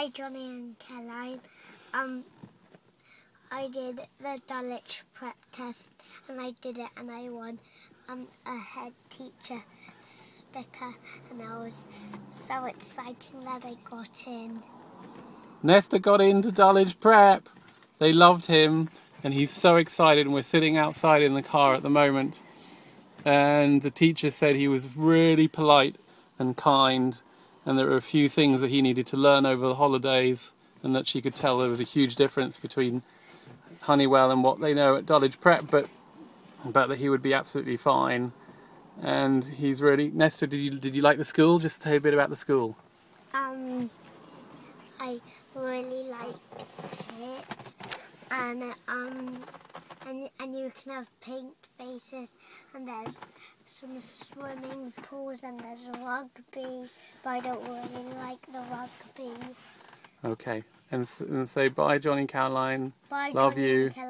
Bye, Johnny and Caroline. Um, I did the Dulwich prep test and I did it and I won um, a head teacher sticker and I was so exciting that I got in. Nestor got into Dulwich Prep. They loved him and he's so excited and we're sitting outside in the car at the moment and the teacher said he was really polite and kind and there were a few things that he needed to learn over the holidays and that she could tell there was a huge difference between Honeywell and what they know at Dulwich Prep but but that he would be absolutely fine. And he's really Nestor did you did you like the school? Just tell a bit about the school. Um, I really liked it. And um, and and you can have pink faces and there's some swimming pools and there's rugby but I don't really like the rugby. okay and, and say bye Johnny Caroline Bye, Love Johnny you. and Caroline. I